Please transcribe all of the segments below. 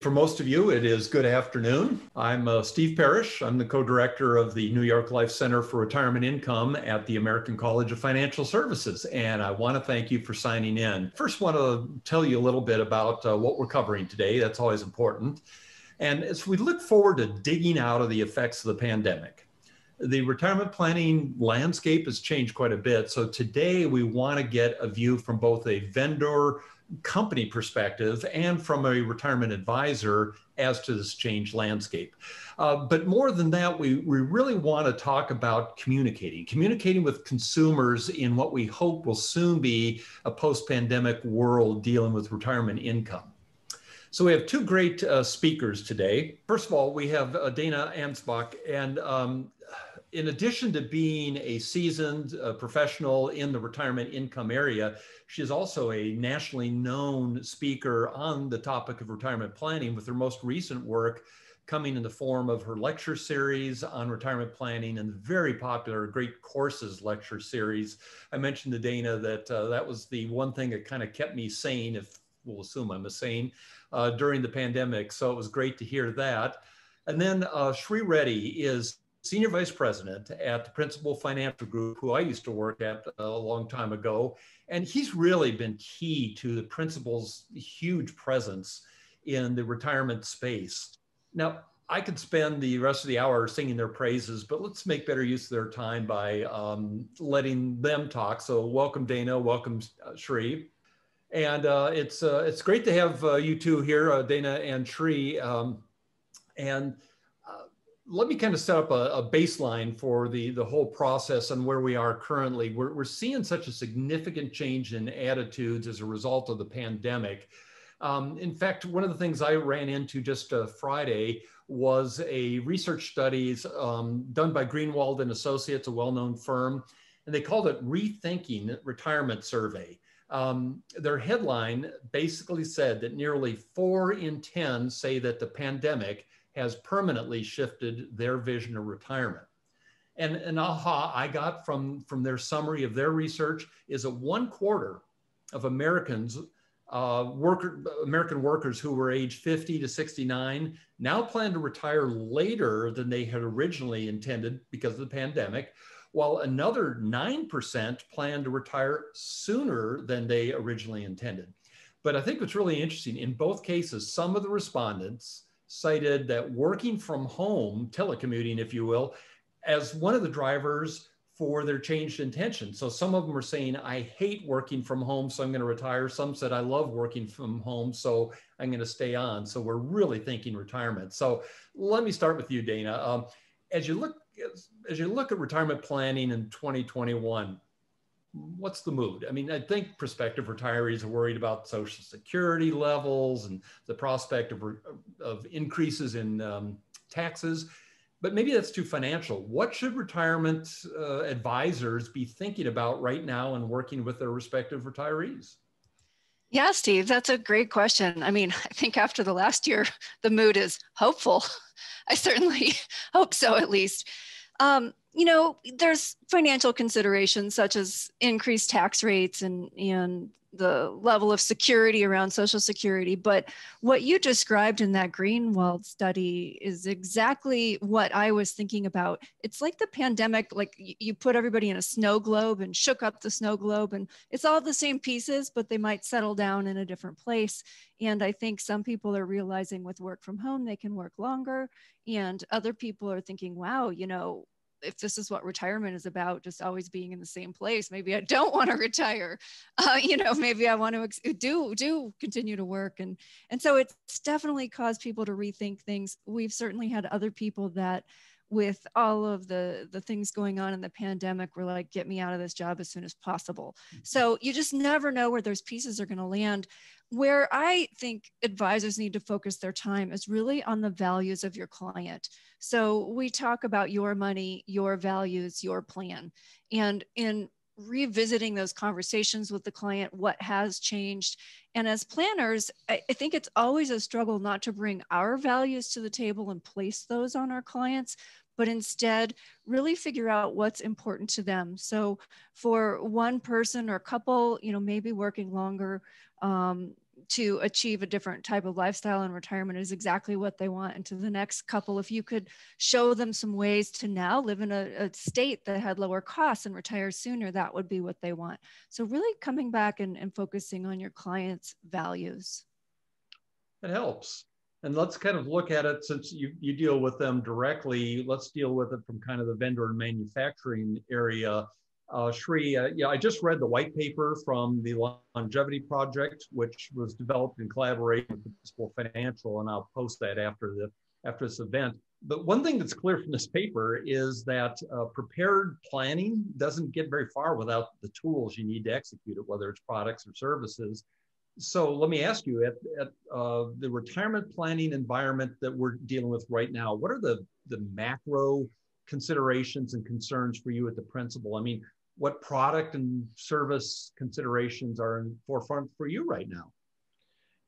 For most of you, it is good afternoon. I'm uh, Steve Parrish. I'm the co director of the New York Life Center for Retirement Income at the American College of Financial Services. And I want to thank you for signing in. First, want to tell you a little bit about uh, what we're covering today. That's always important. And as we look forward to digging out of the effects of the pandemic, the retirement planning landscape has changed quite a bit. So today we want to get a view from both a vendor company perspective and from a retirement advisor as to this changed landscape. Uh, but more than that, we, we really want to talk about communicating, communicating with consumers in what we hope will soon be a post pandemic world dealing with retirement income. So we have two great uh, speakers today. First of all, we have uh, Dana Anspach, and um, in addition to being a seasoned uh, professional in the retirement income area, she is also a nationally known speaker on the topic of retirement planning with her most recent work coming in the form of her lecture series on retirement planning and the very popular Great Courses lecture series. I mentioned to Dana that uh, that was the one thing that kind of kept me sane, if we'll assume I'm a sane, uh, during the pandemic. So it was great to hear that. And then uh, Sri Reddy is senior vice president at the Principal Financial Group, who I used to work at a long time ago. And he's really been key to the principal's huge presence in the retirement space. Now, I could spend the rest of the hour singing their praises, but let's make better use of their time by um, letting them talk. So, welcome, Dana. Welcome, uh, Sri. And uh, it's uh, it's great to have uh, you two here, uh, Dana and Sri. Um, and let me kind of set up a, a, baseline for the, the whole process and where we are currently. We're, we're seeing such a significant change in attitudes as a result of the pandemic. Um, in fact, one of the things I ran into just uh, Friday was a research studies um, done by Greenwald and Associates, a well-known firm, and they called it Rethinking Retirement Survey. Um, their headline basically said that nearly four in 10 say that the pandemic has permanently shifted their vision of retirement. And an aha I got from, from their summary of their research is that one quarter of Americans, uh, worker, American workers who were age 50 to 69 now plan to retire later than they had originally intended because of the pandemic, while another 9% plan to retire sooner than they originally intended. But I think what's really interesting in both cases, some of the respondents cited that working from home, telecommuting, if you will, as one of the drivers for their changed intention. So some of them are saying, I hate working from home, so I'm going to retire. Some said, I love working from home, so I'm going to stay on. So we're really thinking retirement. So let me start with you, Dana. Um, as you look as, as you look at retirement planning in 2021, what's the mood? I mean, I think prospective retirees are worried about social security levels and the prospect of, of increases in um, taxes, but maybe that's too financial. What should retirement uh, advisors be thinking about right now and working with their respective retirees? Yeah, Steve, that's a great question. I mean, I think after the last year, the mood is hopeful. I certainly hope so, at least. Um, you know, there's financial considerations such as increased tax rates and and the level of security around social security but what you described in that greenwald study is exactly what i was thinking about. It's like the pandemic like you put everybody in a snow globe and shook up the snow globe and it's all the same pieces but they might settle down in a different place. And i think some people are realizing with work from home they can work longer and other people are thinking wow you know if this is what retirement is about, just always being in the same place, maybe I don't want to retire. Uh, you know, maybe I want to ex- do do continue to work, and and so it's definitely caused people to rethink things. We've certainly had other people that with all of the the things going on in the pandemic we're like get me out of this job as soon as possible. Mm-hmm. so you just never know where those pieces are going to land. Where i think advisors need to focus their time is really on the values of your client. So we talk about your money your values your plan. And in revisiting those conversations with the client what has changed. And as planners I, I, think it's always a struggle not to bring our values to the table and place those on our clients but instead really figure out what's important to them. So for one person or couple, you know, maybe working longer, um, to achieve a different type of lifestyle and retirement is exactly what they want. And to the next couple, if you could show them some ways to now live in a, a state that had lower costs and retire sooner, that would be what they want. So, really coming back and, and focusing on your clients' values. It helps. And let's kind of look at it since you, you deal with them directly. Let's deal with it from kind of the vendor and manufacturing area uh, Sri, uh, yeah, I just read the white paper from the Longevity Project, which was developed in collaboration with Principal Financial, and I'll post that after the after this event. But one thing that's clear from this paper is that uh, prepared planning doesn't get very far without the tools you need to execute it, whether it's products or services. So let me ask you, at, at uh, the retirement planning environment that we're dealing with right now, what are the the macro considerations and concerns for you at the principal? I mean, what product and service considerations are in forefront for you right now?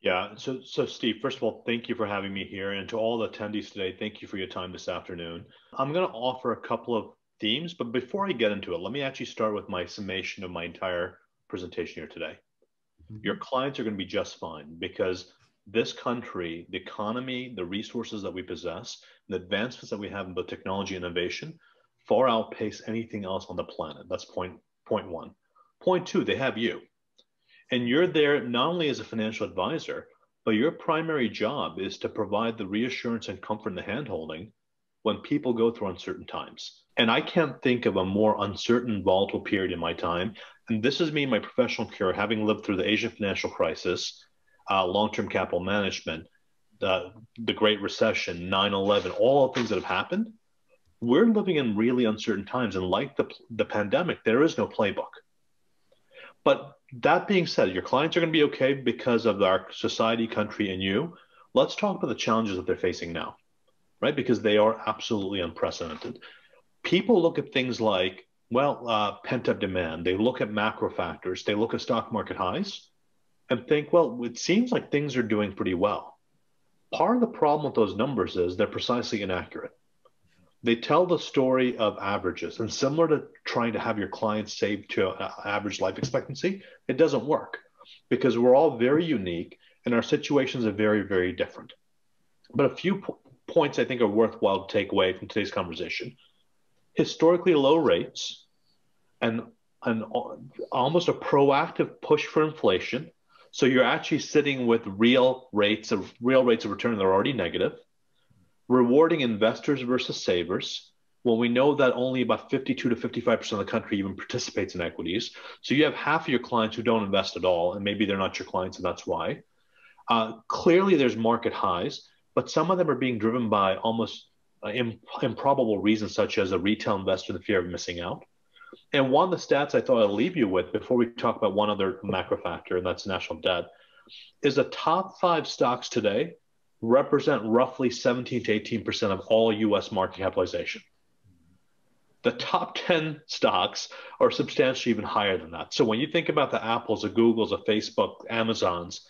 Yeah. So, so Steve, first of all, thank you for having me here. And to all the attendees today, thank you for your time this afternoon. I'm going to offer a couple of themes, but before I get into it, let me actually start with my summation of my entire presentation here today. Mm-hmm. Your clients are going to be just fine because this country, the economy, the resources that we possess, the advancements that we have in both technology and innovation far outpace anything else on the planet. That's point point one. Point two, they have you. And you're there not only as a financial advisor, but your primary job is to provide the reassurance and comfort and the handholding when people go through uncertain times. And I can't think of a more uncertain, volatile period in my time. This is me, my professional career, having lived through the Asian financial crisis, uh, long term capital management, the, the Great Recession, 9 11, all the things that have happened we're living in really uncertain times. And like the, the pandemic, there is no playbook. But that being said, your clients are going to be okay because of our society, country, and you. Let's talk about the challenges that they're facing now, right? Because they are absolutely unprecedented. People look at things like, well, uh, pent up demand. They look at macro factors. They look at stock market highs and think, well, it seems like things are doing pretty well. Part of the problem with those numbers is they're precisely inaccurate they tell the story of averages and similar to trying to have your clients save to an average life expectancy it doesn't work because we're all very unique and our situations are very very different but a few po- points i think are worthwhile to take away from today's conversation historically low rates and an almost a proactive push for inflation so you're actually sitting with real rates of real rates of return that are already negative rewarding investors versus savers when we know that only about 52 to 55% of the country even participates in equities. So you have half of your clients who don't invest at all, and maybe they're not your clients, and that's why. Uh, clearly, there's market highs, but some of them are being driven by almost uh, imp- improbable reasons, such as a retail investor, the fear of missing out. And one of the stats I thought I'd leave you with before we talk about one other macro factor, and that's national debt, is the top five stocks today represent roughly 17 to 18% of all US market capitalization. The top 10 stocks are substantially even higher than that. So when you think about the Apples, the Googles, the Facebook, Amazons,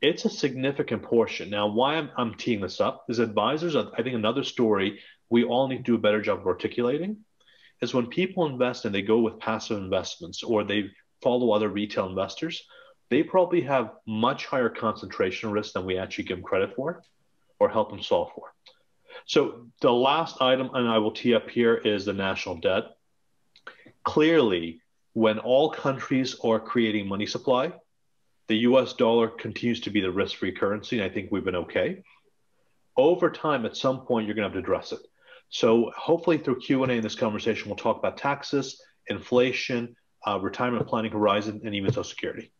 it's a significant portion. Now, why I'm, I'm teeing this up is advisors, I think another story we all need to do a better job of articulating is when people invest and they go with passive investments or they follow other retail investors, they probably have much higher concentration risk than we actually give them credit for or help them solve for. So the last item, and I will tee up here, is the national debt. Clearly, when all countries are creating money supply, the US dollar continues to be the risk free currency, and I think we've been okay. Over time, at some point, you're going to have to address it. So hopefully through Q&A in this conversation, we'll talk about taxes, inflation, uh, retirement planning horizon, and even Social Security.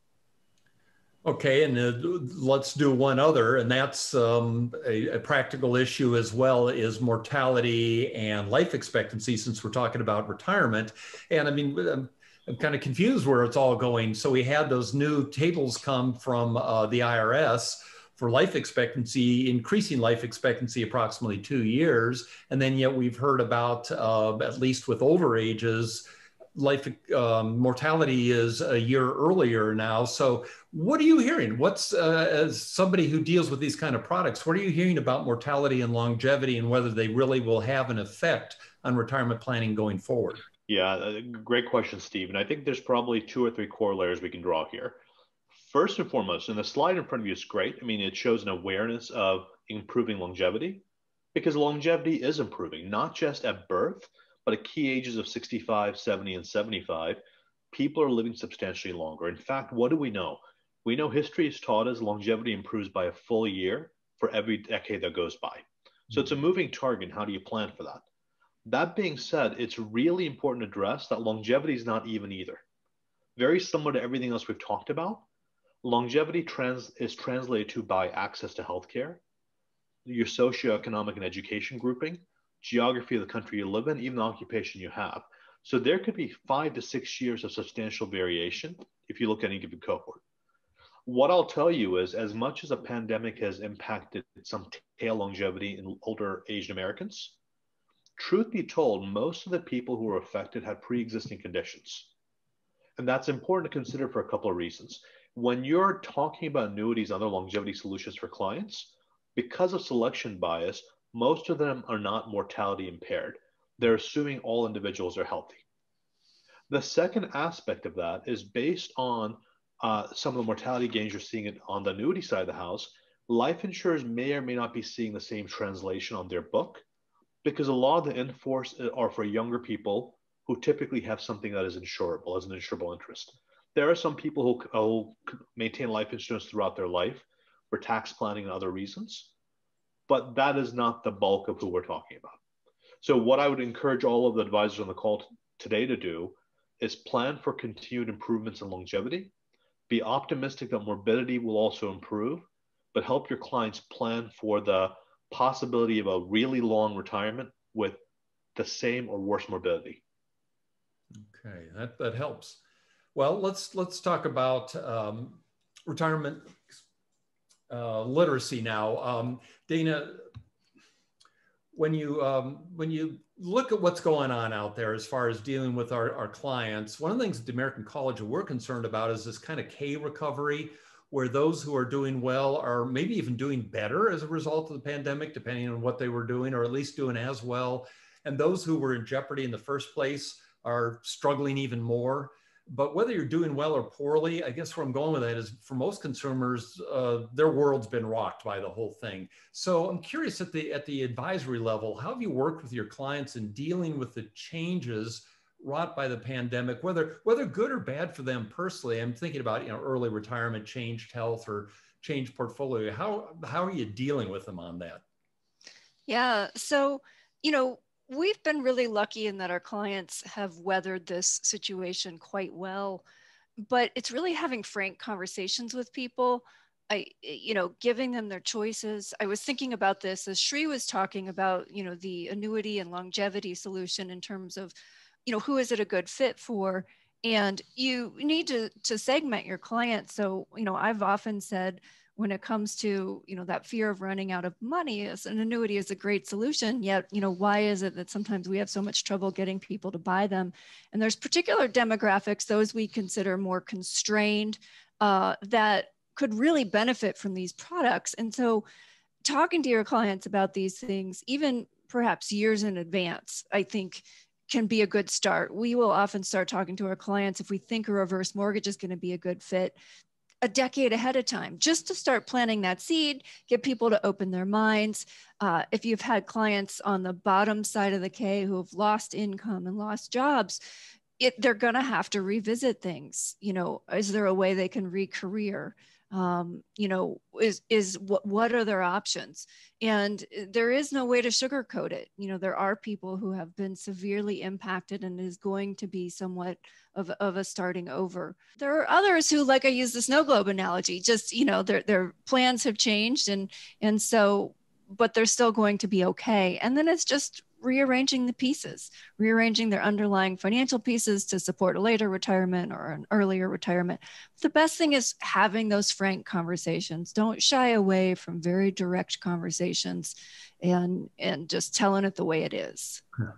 Okay, and uh, let's do one other, and that's um, a, a, practical issue as well is mortality and life expectancy, since we're talking about retirement. And I mean, I'm, I'm kind of confused where it's all going. So we had those new tables come from uh, the IRS for life expectancy, increasing life expectancy approximately two years, and then yet we've heard about uh, at least with older ages life um, mortality is a year earlier now. So, what are you hearing? What's uh, as somebody who deals with these kind of products, what are you hearing about mortality and longevity, and whether they really will have an effect on retirement planning going forward? Yeah, uh, great question, Steve. And I think there's probably two or three corollaries we can draw here. First and foremost, and the slide in front of you is great. I mean, it shows an awareness of improving longevity because longevity is improving, not just at birth, but at key ages of 65, 70, and 75. People are living substantially longer. In fact, what do we know? We know history has taught us longevity improves by a full year for every decade that goes by. So it's a moving target. How do you plan for that? That being said, it's really important to address that longevity is not even either. Very similar to everything else we've talked about, longevity trans is translated to by access to healthcare, your socioeconomic and education grouping, geography of the country you live in, even the occupation you have. So there could be five to six years of substantial variation if you look at any given cohort. What I'll tell you is, as much as a pandemic has impacted some tail longevity in older Asian Americans, truth be told, most of the people who were affected had pre existing conditions. And that's important to consider for a couple of reasons. When you're talking about annuities and other longevity solutions for clients, because of selection bias, most of them are not mortality impaired. They're assuming all individuals are healthy. The second aspect of that is based on uh, some of the mortality gains you're seeing on the annuity side of the house. Life insurers may or may not be seeing the same translation on their book because a lot of the in-force are for younger people who typically have something that is insurable as an insurable interest. There are some people who, maintain life insurance throughout their life for tax planning and other reasons but that is not the bulk of who we're talking about. So, what I would encourage all of the advisors on the call t- today to do is plan for continued improvements in longevity, be optimistic that morbidity will also improve, but help your clients plan for the possibility of a really long retirement with the same or worse morbidity. Okay, that, that helps. Well, let's let's talk about um, retirement uh, literacy now. Um, Dana, when you um, when you look at what's going on out there as far as dealing with our, our clients, one of the things that the American College we're concerned about is this kind of K recovery, where those who are doing well are maybe even doing better as a result of the pandemic, depending on what they were doing, or at least doing as well. And those who were in jeopardy in the first place are struggling even more but whether you're doing well or poorly, I guess where I'm going with that is for most consumers, uh, their world's been rocked by the whole thing. So I'm curious at the at the advisory level, how have you worked with your clients in dealing with the changes wrought by the pandemic, whether whether good or bad for them personally? I'm thinking about you know early retirement, changed health, or changed portfolio. How how are you dealing with them on that? Yeah, so you know we've been really lucky in that our clients have weathered this situation quite well but it's really having frank conversations with people. I you know giving them their choices. I was thinking about this as Sri was talking about you know the annuity and longevity solution in terms of you know who is it a good fit for? And you need to to segment your clients. So you know i've often said when it comes to you know that fear of running out of money as an annuity is a great solution yet you know why is it that sometimes we have so much trouble getting people to buy them? And there's particular demographics those we consider more constrained uh, that could really benefit from these products. And so talking to your clients about these things even perhaps years in advance i think can be a good start. We will often start talking to our clients if we think a reverse mortgage is going to be a good fit a decade ahead of time just to start planting that seed, get people to open their minds. Uh, if you've had clients on the bottom side of the K who have lost income and lost jobs, it, they're going to have to revisit things. You know, is there a way they can re-career? Um, you know is is what what are their options? And there is no way to sugarcoat it. You know there are people who have been severely impacted and is going to be somewhat of, of a starting over. There are others who like i use the snow globe analogy just you know their their plans have changed and and so but they're still going to be okay. And then it's just rearranging the pieces, rearranging their underlying financial pieces to support a later retirement or an earlier retirement. The best thing is having those frank conversations. Don't shy away from very direct conversations and and just telling it the way it is. Yeah.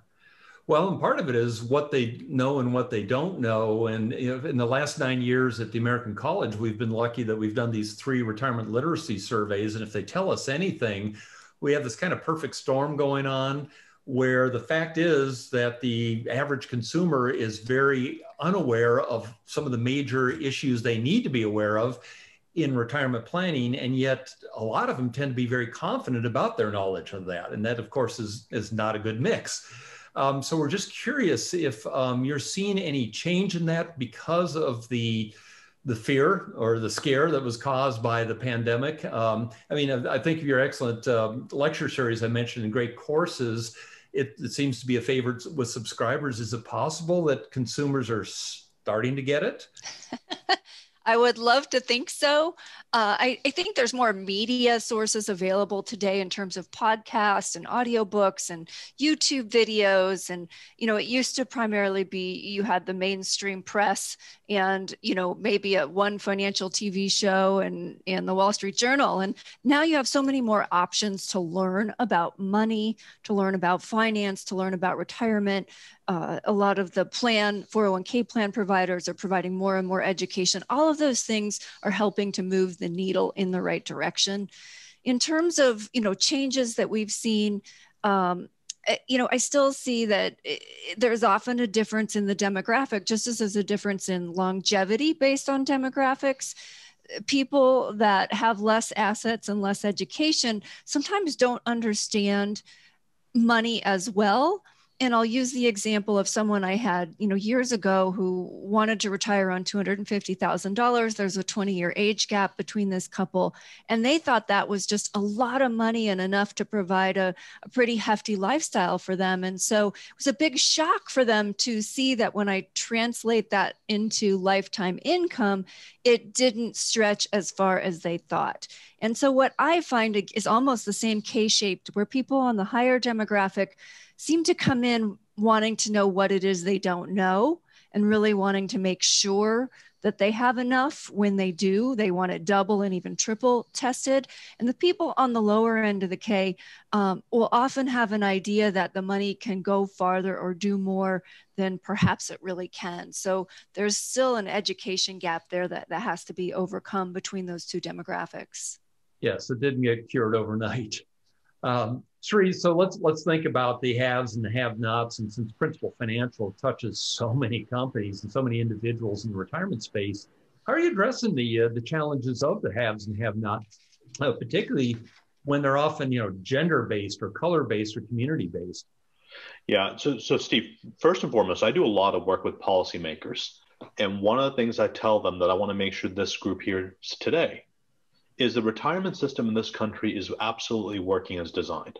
Well, and part of it is what they know and what they don't know. And in the last nine years at the American College, we've been lucky that we've done these three retirement literacy surveys. And if they tell us anything, we have this kind of perfect storm going on where the fact is that the average consumer is very unaware of some of the major issues they need to be aware of in retirement planning and yet a lot of them tend to be very confident about their knowledge of that and that of course is is not a good mix um, so we're just curious if um, you're seeing any change in that because of the the fear or the scare that was caused by the pandemic. Um, I mean, I, think of your excellent um, lecture series I mentioned in great courses. It, it, seems to be a favorite with subscribers. Is it possible that consumers are starting to get it? I would love to think so. Uh, I, I, think there's more media sources available today in terms of podcasts and audiobooks and YouTube videos. And, you know, it used to primarily be you had the mainstream press and, you know, maybe a one financial TV show and, and the Wall Street Journal. And now you have so many more options to learn about money, to learn about finance, to learn about retirement uh, a lot of the plan 401k plan providers are providing more and more education. All of those things are helping to move the needle in the right direction. In terms of you know changes that we've seen um, eh, you know i still see that eh, there's often a difference in the demographic just as there's a difference in longevity based on demographics. People that have less assets and less education sometimes don't understand money as well and I'll use the example of someone I had, you know, years ago who wanted to retire on $250,000. There's a 20 year age gap between this couple. And they thought that was just a lot of money and enough to provide a, a pretty hefty lifestyle for them. And so it was a big shock for them to see that when I translate that into lifetime income, it didn't stretch as far as they thought. And so what I find is almost the same K shaped, where people on the higher demographic seem to come in wanting to know what it is they don't know and really wanting to make sure that they have enough when they do. They want it double and even triple tested. And the people on the lower end of the K um, will often have an idea that the money can go farther or do more than perhaps it really can. So there's still an education gap there that, that has to be overcome between those two demographics. Yes, it didn't get cured overnight. Um, Sri, so let's let's think about the haves and the have-nots, and since Principal Financial touches so many companies and so many individuals in the retirement space, how are you addressing the uh, the challenges of the haves and have-nots, uh, particularly when they're often you know gender-based or color-based or community-based? Yeah. So so Steve, first and foremost, I do a lot of work with policymakers, and one of the things I tell them that I want to make sure this group hears today is the retirement system in this country is absolutely working as designed.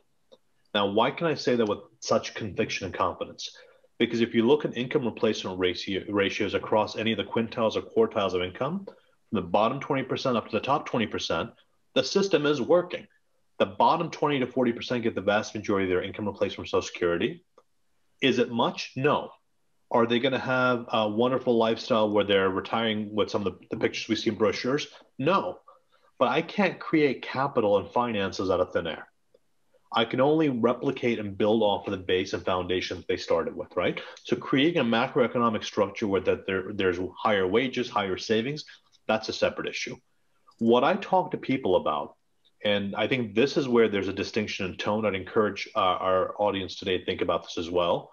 Now, why can I say that with such conviction and confidence? Because if you look at income replacement ratio, ratios across any of the quintiles or quartiles of income, from the bottom 20% up to the top 20%, the system is working. The bottom 20 to 40% get the vast majority of their income replacement from Social Security. Is it much? No. Are they going to have a wonderful lifestyle where they're retiring with some of the, the pictures we see in brochures? No. But I can't create capital and finances out of thin air. I can only replicate and build off of the base and foundations they started with, right? So creating a macroeconomic structure where that there, there's higher wages, higher savings, that's a separate issue. What I talk to people about, and I think this is where there's a distinction in tone. I'd encourage uh, our audience today to think about this as well.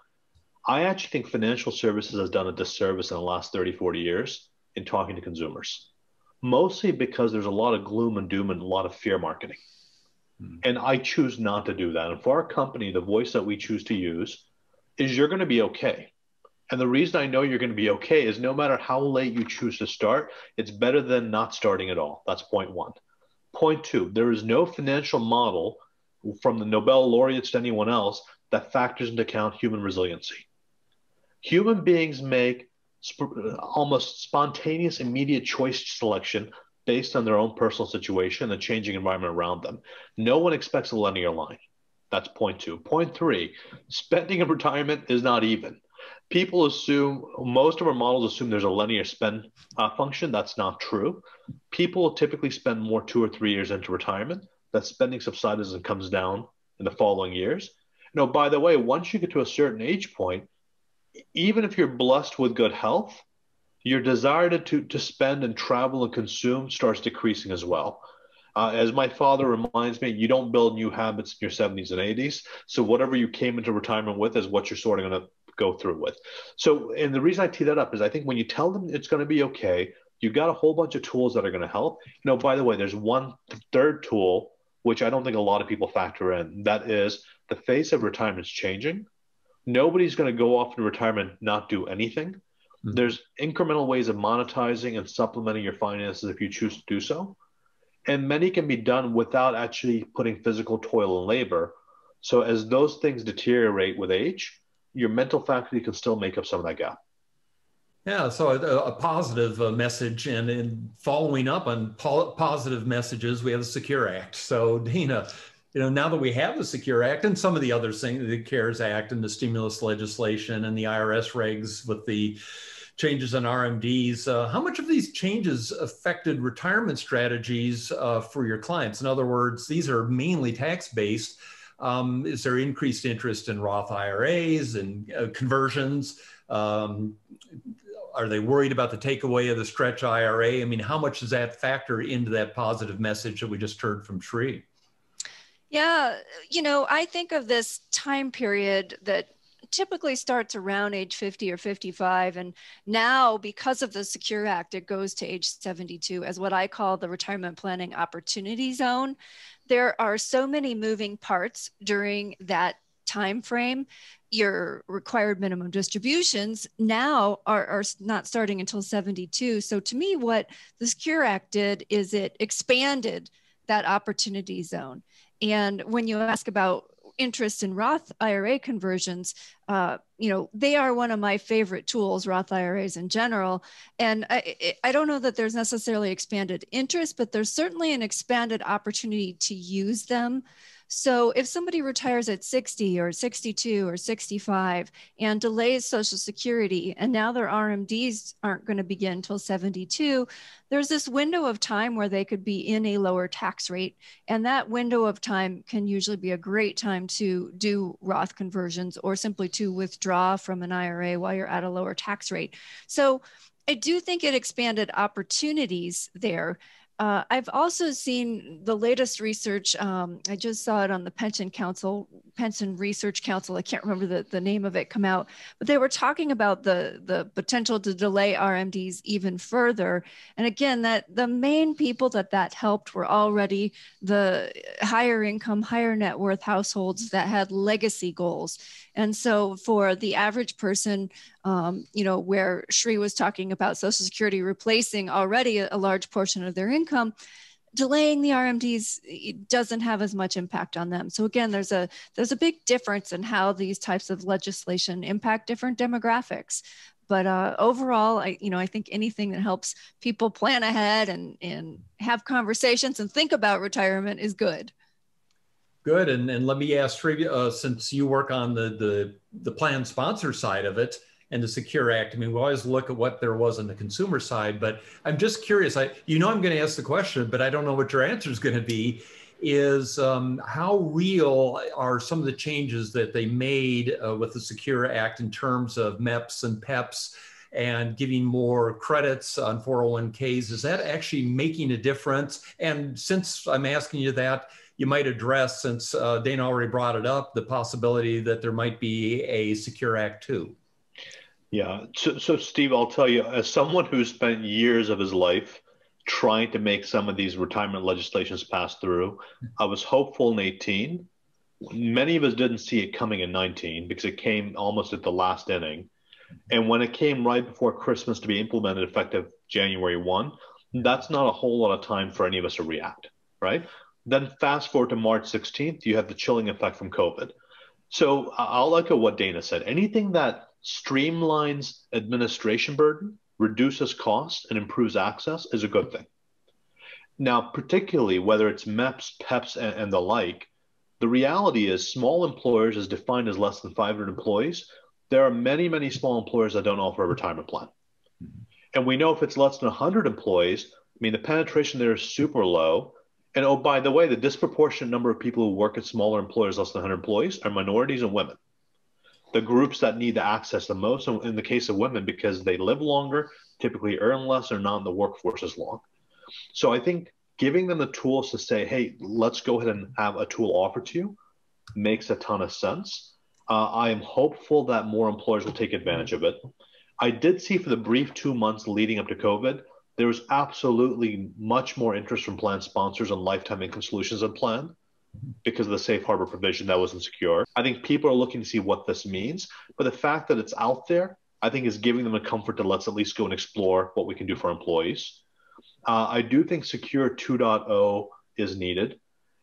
I actually think financial services has done a disservice in the last 30, 40 years in talking to consumers, mostly because there's a lot of gloom and doom and a lot of fear marketing. Hmm. And I choose not to do that. And for our company, the voice that we choose to use is you're going to be okay. And the reason I know you're going to be okay is no matter how late you choose to start, it's better than not starting at all. That's point one. Point two, there is no financial model from the Nobel laureates to anyone else that factors into account human resiliency. Human beings make sp- almost spontaneous, immediate choice selection based on their own personal situation and the changing environment around them. No one expects a linear line. That's point two. Point three spending in retirement is not even. People assume, most of our models assume there's a linear spend uh, function. That's not true. People typically spend more two or three years into retirement. That spending subsides and comes down in the following years. You know, by the way, once you get to a certain age point, even if you're blessed with good health, your desire to, to, spend and travel and consume starts decreasing as well. Uh, as my father reminds me, you don't build new habits in your 70s and 80s. So whatever you came into retirement with is what you're sort of going to go through with. So, and the reason I tee that up is I think when you tell them it's going to be okay, you've got a whole bunch of tools that are going to help. You know, by the way, there's one third tool which I don't think a lot of people factor in. That is the face of retirement is changing. Nobody's going to go off in retirement not do anything. Mm-hmm. There's incremental ways of monetizing and supplementing your finances if you choose to do so. And many can be done without actually putting physical toil and labor. So as those things deteriorate with age, your mental faculty can still make up some of that gap. Yeah, so a, a positive uh, message, and in following up on po- positive messages, we have the Secure Act. So, Dana, you know, now that we have the Secure Act and some of the other things, the CARES Act and the stimulus legislation and the IRS regs with the changes in RMDs, uh, how much of these changes affected retirement strategies uh, for your clients? In other words, these are mainly tax based. Um, is there increased interest in Roth IRAs and uh, conversions? Um, are they worried about the takeaway of the stretch IRA? I mean, how much does that factor into that positive message that we just heard from Sri? Yeah, you know, I think of this time period that typically starts around age 50 or 55. And now, because of the Secure Act, it goes to age 72 as what I call the retirement planning opportunity zone. There are so many moving parts during that time frame your required minimum distributions now are, are not starting until 72 so to me what the secure act did is it expanded that opportunity zone and when you ask about interest in Roth IRA conversions, uh, you know, they are one of my favorite tools, Roth IRAs in general. And I, I don't know that there's necessarily expanded interest, but there's certainly an expanded opportunity to use them so if somebody retires at 60 or 62 or 65 and delays Social Security, and now their RMDs aren't going to begin until 72, there's this window of time where they could be in a lower tax rate. And that window of time can usually be a great time to do Roth conversions or simply to withdraw from an IRA while you're at a lower tax rate. So I do think it expanded opportunities there. Uh, I've also seen the latest research. Um, I just saw it on the Pension Council, Pension Research Council. I can't remember the, the name of it come out, but they were talking about the, the potential to delay RMDs even further. And again, that the main people that that helped were already the higher income, higher net worth households that had legacy goals. And so for the average person, um, you know, where Sri was talking about Social Security replacing already a, a large portion of their income, delaying the RMDs doesn't have as much impact on them. So again, there's a there's a big difference in how these types of legislation impact different demographics. But uh, overall, I you know I think anything that helps people plan ahead and and have conversations and think about retirement is good. Good. And, and let me ask, uh, since you work on the, the, the plan sponsor side of it and the Secure Act, I mean, we always look at what there was on the consumer side, but I'm just curious. I, you know, I'm going to ask the question, but I don't know what your answer is going to be. Is um, how real are some of the changes that they made uh, with the Secure Act in terms of MEPS and PEPs and giving more credits on 401ks? Is that actually making a difference? And since I'm asking you that, you might address, since uh, Dana already brought it up, the possibility that there might be a Secure Act 2. Yeah. So, so, Steve, I'll tell you, as someone who spent years of his life trying to make some of these retirement legislations pass through, I was hopeful in 18. Many of us didn't see it coming in 19 because it came almost at the last inning. And when it came right before Christmas to be implemented effective January 1, that's not a whole lot of time for any of us to react, right? Then fast forward to March 16th, you have the chilling effect from COVID. So I'll echo what Dana said. Anything that streamlines administration burden, reduces cost, and improves access is a good thing. Now, particularly whether it's MEPS, PEPs, and, and the like, the reality is small employers is defined as less than 500 employees. There are many, many small employers that don't offer a retirement plan. Mm-hmm. And we know if it's less than 100 employees, I mean, the penetration there is super low. And oh, by the way, the disproportionate number of people who work at smaller employers, less than 100 employees, are minorities and women. The groups that need the access the most, in the case of women, because they live longer, typically earn less, or not in the workforce as long. So I think giving them the tools to say, hey, let's go ahead and have a tool offered to you makes a ton of sense. Uh, I am hopeful that more employers will take advantage of it. I did see for the brief two months leading up to COVID, there was absolutely much more interest from plan sponsors on lifetime income solutions than plan because of the safe harbor provision that was insecure. I think people are looking to see what this means, but the fact that it's out there, I think is giving them the comfort to let's at least go and explore what we can do for employees. Uh, I do think Secure 2.0 is needed.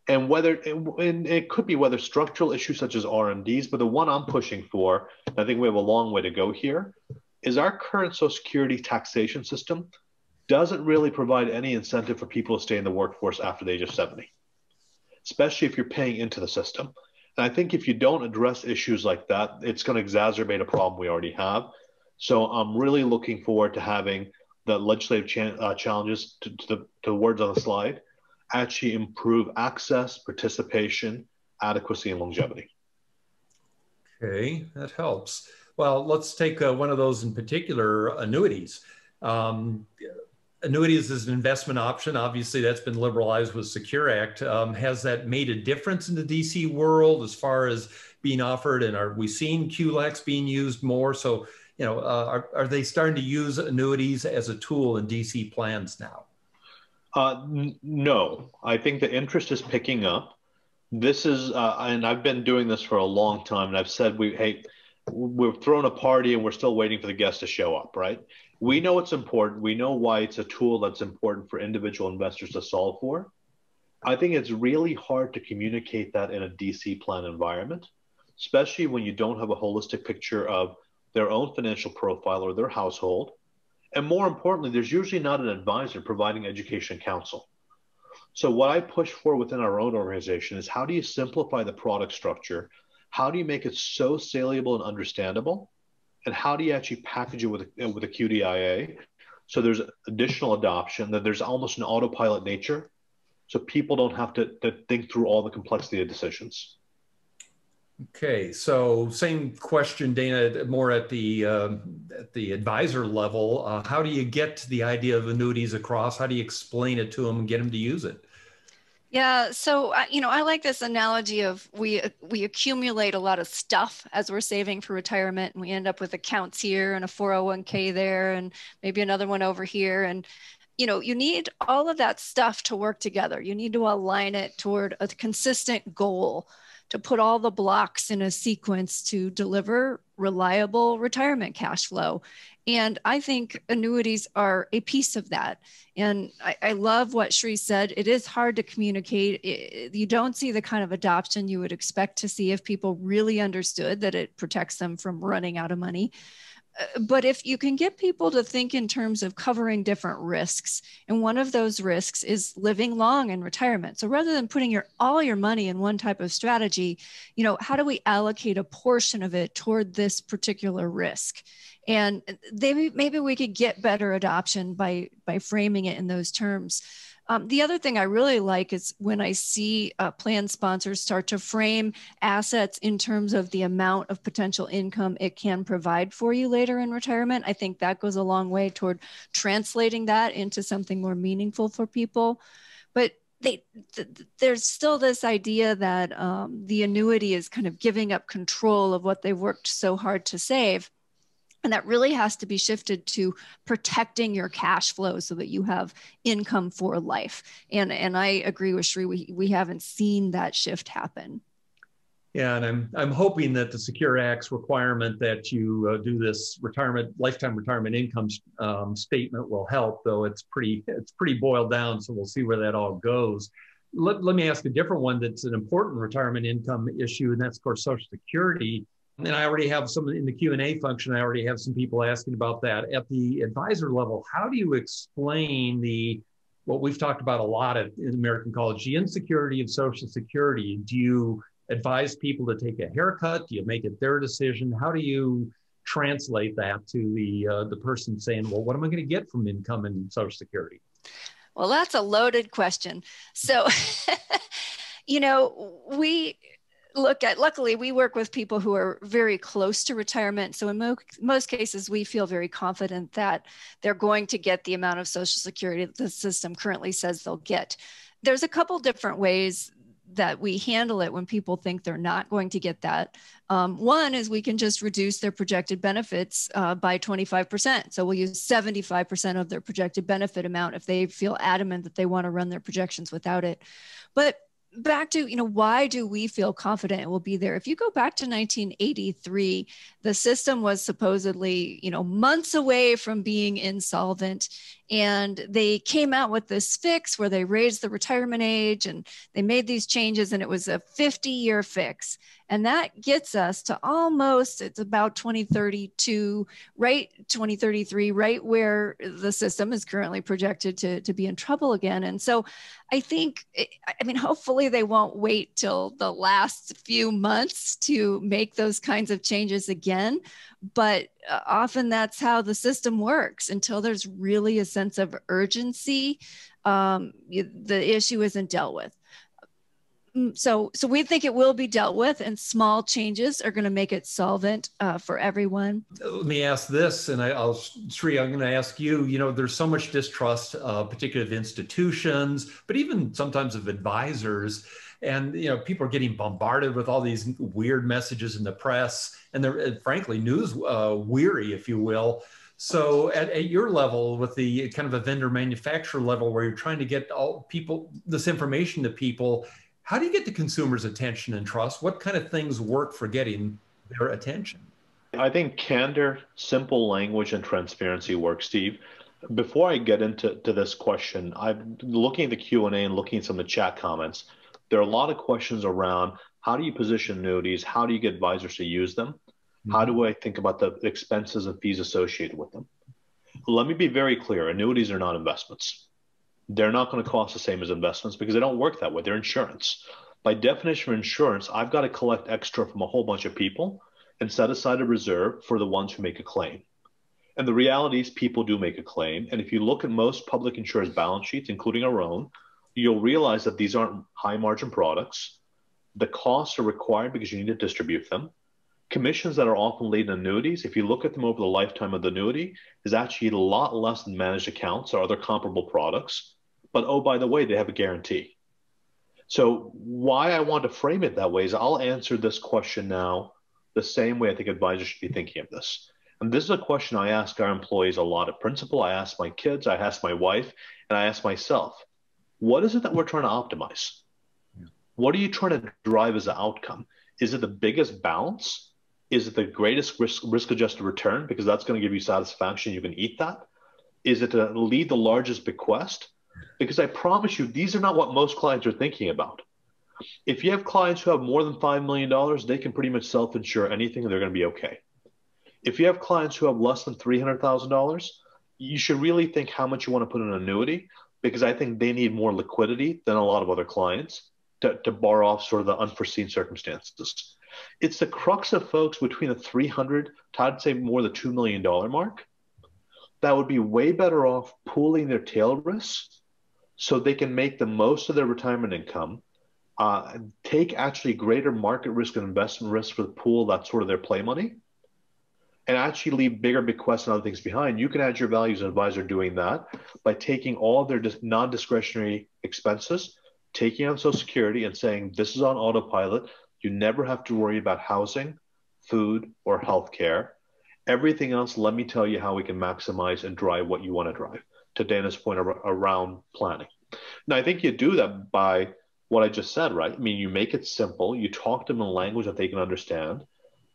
And whether and it could be whether structural issues such as RMDs, but the one I'm pushing for, I think we have a long way to go here, is our current Social Security taxation system doesn't really provide any incentive for people to stay in the workforce after the age of 70, especially if you're paying into the system. And I think if you don't address issues like that, it's going to exacerbate a problem we already have. So I'm really looking forward to having the legislative cha- uh, challenges to, to, the, to the words on the slide actually improve access, participation, adequacy, and longevity. Okay, that helps. Well, let's take uh, one of those in particular annuities. Um, annuities as an investment option, obviously, that's been liberalized with Secure Act. Um, has that made a difference in the DC world as far as being offered? And are we seeing QLACs being used more? So, you know, uh, are, are they starting to use annuities as a tool in DC plans now? Uh, n- no, I think the interest is picking up. This is, uh, and I've been doing this for a long time, and I've said we, hey, we're throwing a party and we're still waiting for the guests to show up, right? We know it's important. We know why it's a tool that's important for individual investors to solve for. I think it's really hard to communicate that in a DC plan environment, especially when you don't have a holistic picture of their own financial profile or their household. And more importantly, there's usually not an advisor providing education counsel. So, what I push for within our own organization is how do you simplify the product structure how do you make it so saleable and understandable? And how do you actually package it with a, with a QDIA? So there's additional adoption, that there's almost an autopilot nature. So people don't have to, to think through all the complexity of decisions. Okay, so same question, Dana, more at the uh, at the advisor level. Uh, how do you get the idea of annuities across? How do you explain it to them and get them to use it? Yeah, so uh, you know, I like this analogy of we uh, we accumulate a lot of stuff as we're saving for retirement, and we end up with accounts here and a 401k there, and maybe another one over here, and you know, you need all of that stuff to work together. You need to align it toward a consistent goal to put all the blocks in a sequence to deliver reliable retirement cash flow. And I think annuities are a piece of that. And I, I love what Sri said. It is hard to communicate. It, you don't see the kind of adoption you would expect to see if people really understood that it protects them from running out of money. Uh, but if you can get people to think in terms of covering different risks and one of those risks is living long in retirement. So rather than putting your all your money in one type of strategy you know how do we allocate a portion of it toward this particular risk? And they, maybe we could get better adoption by by framing it in those terms um, the other thing I really like is when I see uh, plan sponsors start to frame assets in terms of the amount of potential income it can provide for you later in retirement. I think that goes a long way toward translating that into something more meaningful for people. But they, th- there's still this idea that um, the annuity is kind of giving up control of what they've worked so hard to save. And that really has to be shifted to protecting your cash flow so that you have income for life. And, and I agree with Sri, we, we haven't seen that shift happen. Yeah, and I'm I'm hoping that the Secure Act's requirement that you uh, do this retirement lifetime retirement income um, statement will help. Though it's pretty it's pretty boiled down, so we'll see where that all goes. Let, let me ask a different one that's an important retirement income issue, and that's of course Social Security. And I already have some in the Q&A function, I already have some people asking about that. At the advisor level, how do you explain the what we've talked about a lot at, American College, the insecurity of Social Security? Do you advise people to take a haircut? Do you make it their decision? How do you translate that to the uh, the person saying, "Well, what am I going to get from income and Social Security?" Well, that's a loaded question. So, you know, we look at luckily we work with people who are very close to retirement so in mo- most cases we feel very confident that they're going to get the amount of social security that the system currently says they'll get there's a couple different ways that we handle it when people think they're not going to get that. Um, one is we can just reduce their projected benefits uh, by 25%. So we'll use 75% of their projected benefit amount if they feel adamant that they want to run their projections without it. But back to you know why do we feel confident it will be there? If you go back to 1983 the system was supposedly you know months away from being insolvent and they came out with this fix where they raised the retirement age and they made these changes and it was a 50 year fix. And that gets us to almost it's about 2032 right 2033 right where the system is currently projected to, to be in trouble again. And so i think eh, i mean hopefully they won't wait till the last few months to make those kinds of changes again but uh, often that's how the system works. Until there's really a sense of urgency um, the issue isn't dealt with. Mm, so so we think it will be dealt with and small changes are going to make it solvent uh, for everyone. Let me ask this and I, will sri i'm going to ask you you know there's so much distrust uh, particularly of institutions but even sometimes of advisors and you know people are getting bombarded with all these weird messages in the press and they're frankly news uh, weary if you will so at, at, your level with the kind of a vendor manufacturer level where you're trying to get all people this information to people how do you get the consumer's attention and trust? What kind of things work for getting their attention? I think candor, simple language, and transparency work, Steve. Before I get into to this question, I'm looking at the Q and A and looking at some of the chat comments. There are a lot of questions around how do you position annuities? How do you get advisors to use them? How do I think about the expenses and fees associated with them? Let me be very clear: annuities are not investments they're not going to cost the same as investments because they don't work that way. They're insurance. By definition of insurance, I've got to collect extra from a whole bunch of people and set aside a reserve for the ones who make a claim. And the reality is, people do make a claim. And if you look at most public insurers' balance sheets, including our own, you'll realize that these aren't high margin products. The costs are required because you need to distribute them. Commissions that are often laid in annuities, if you look at them over the lifetime of the annuity, is actually a lot less than managed accounts or other comparable products. But oh, by the way, they have a guarantee. So why I want to frame it that way is I'll answer this question now the same way I think advisors should be thinking of this. And this is a question I ask our employees a lot at principal. I ask my kids, I ask my wife, and I ask myself, what is it that we're trying to optimize? What are you trying to drive as an outcome? Is it the biggest balance? Is it the greatest risk, risk adjusted return? Because that's going to give you satisfaction. You can eat that. Is it to lead the largest bequest? Because I promise you, these are not what most clients are thinking about. If you have clients who have more than $5 million, they can pretty much self insure anything and they're going to be okay. If you have clients who have less than $300,000, you should really think how much you want to put in an annuity because I think they need more liquidity than a lot of other clients to, to bar off sort of the unforeseen circumstances. It's the crux of folks between the 300 to I'd say more the $2 million mark that would be way better off pooling their tail risks so they can make the most of their retirement income, uh, take actually greater market risk and investment risk for the pool that's sort of their play money, and actually leave bigger bequests and other things behind. You can add your value as advisor doing that by taking all their non discretionary expenses, taking on Social Security and saying, this is on autopilot. You never have to worry about housing, food, or health care. Everything else, let me tell you how we can maximize and drive what you want to drive to Dana's point around planning. Now, I think you do that by what I just said, right? I mean, you make it simple. You talk to them in language that they can understand.